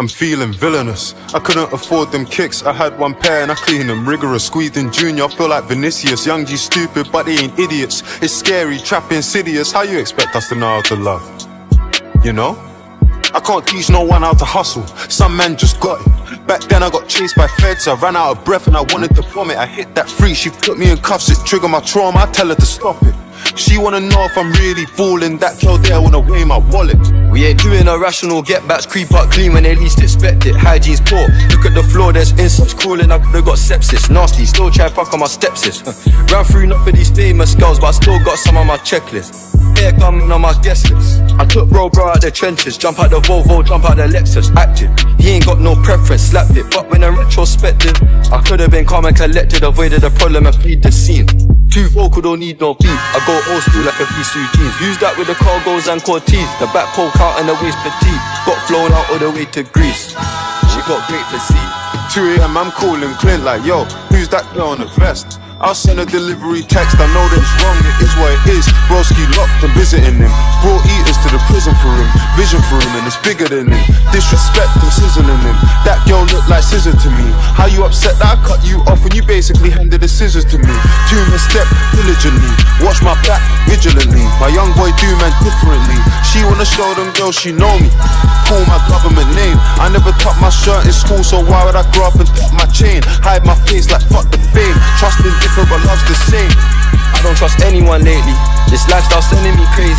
I'm feeling villainous. I couldn't afford them kicks. I had one pair and I cleaned them rigorous. Squeezed in junior, I feel like Vinicius. Young G stupid, but they ain't idiots. It's scary, trap insidious. How you expect us to know how to love? You know? I can't teach no one how to hustle. Some man just got it. Back then I got chased by feds. I ran out of breath and I wanted to vomit. I hit that free. She put me in cuffs. It triggered my trauma. I tell her to stop it. She wanna know if I'm really balling. That girl there wanna weigh my wallet. We ain't doing irrational get backs, creep up clean when they least expect it. Hygiene's poor. Look at the floor, there's insects crawling. I could've got sepsis. Nasty, still try fuck on my stepsis. Ran through enough of these famous girls, but I still got some on my checklist. Here coming on my guest list. I took bro bro out the trenches, jump out the Volvo, jump out the Lexus, active. He ain't got no preference, slapped it. But when in retrospective, I could've been calm and collected, avoided the problem and feed the scene. Too vocal, don't need no beat. I go old school like a piece of jeans. Use that with the cargos and Cortez. The back poke out and the waist petite. Got flown out all the way to Greece. She got great physique. 2 a.m. I'm calling Clint like, yo, who's that girl in the vest? I'll send a delivery text, I know that it's wrong, it is what it is. Broski locked and visiting him. Brought the prison for him. Vision for him, and it's bigger than him. Disrespect and sizzling him. That girl looked like scissor to me. How you upset that I cut you off when you basically handed the scissors to me? Two men step diligently. Watch my back vigilantly. My young boy do man differently. She wanna show them girls she know me. Call my government name. I never tucked my shirt in school, so why would I grow up and tuck my chain? Hide my face like fuck the fame. Trusting different but love's the same. I don't trust anyone lately. This lifestyle sending me crazy.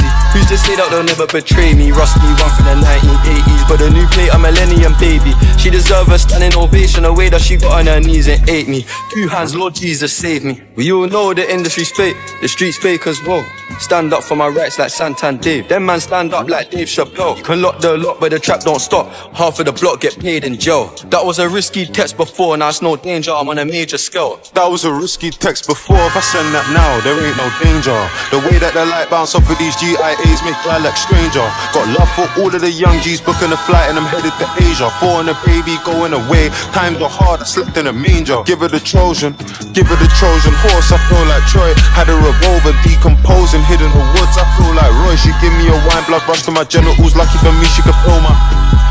Say that they'll never betray me? Rusty one from the 1980s, but a new plate, a millennium baby. She deserve a standing ovation, the way that she got on her knees and ate me. Two hands, Lord Jesus, save me. We all know the industry's fake, the streets fake as well. Stand up for my rights like Santan Dave. Them man stand up like Dave Chappelle. You can lock the lock, but the trap don't stop. Half of the block get paid in jail. That was a risky text before, now it's no danger. I'm on a major scale. That was a risky text before. If I send that now, there ain't no danger. The way that the light bounce off of these GIAs make Like stranger. Got love for all of the young G's booking a flight and I'm headed to Asia. Four and a baby going away. Times are hard, I slept in a manger. Give her the Trojan, give her the Trojan horse. I feel like Troy had a revolver decomposing, hidden the give me a wine blood rush to my genitals. Lucky for me, she could feel my.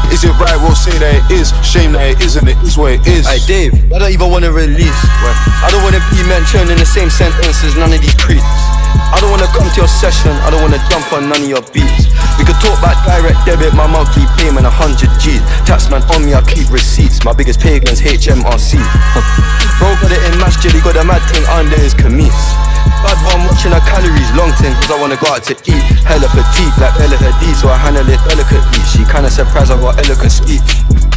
Is it right? We'll say that it is. Shame that it isn't. It is what it is. Hey Dave, I don't even wanna release. I don't wanna be mentioned in the same sentence as none of these creeps. I don't wanna come to your session, I don't wanna jump on none of your beats. We could talk about direct debit, my monthly payment, 100 G's. Taxman on me, I keep receipts. My biggest pagans, HMRC. Bro got it in masjid, he got a mad thing under his camise. Bad one watching her calories, long thing, cause I wanna go out to eat. Hella petite, like Bella Hadid, so I handle it delicately. She kinda surprised I got eloquent speech.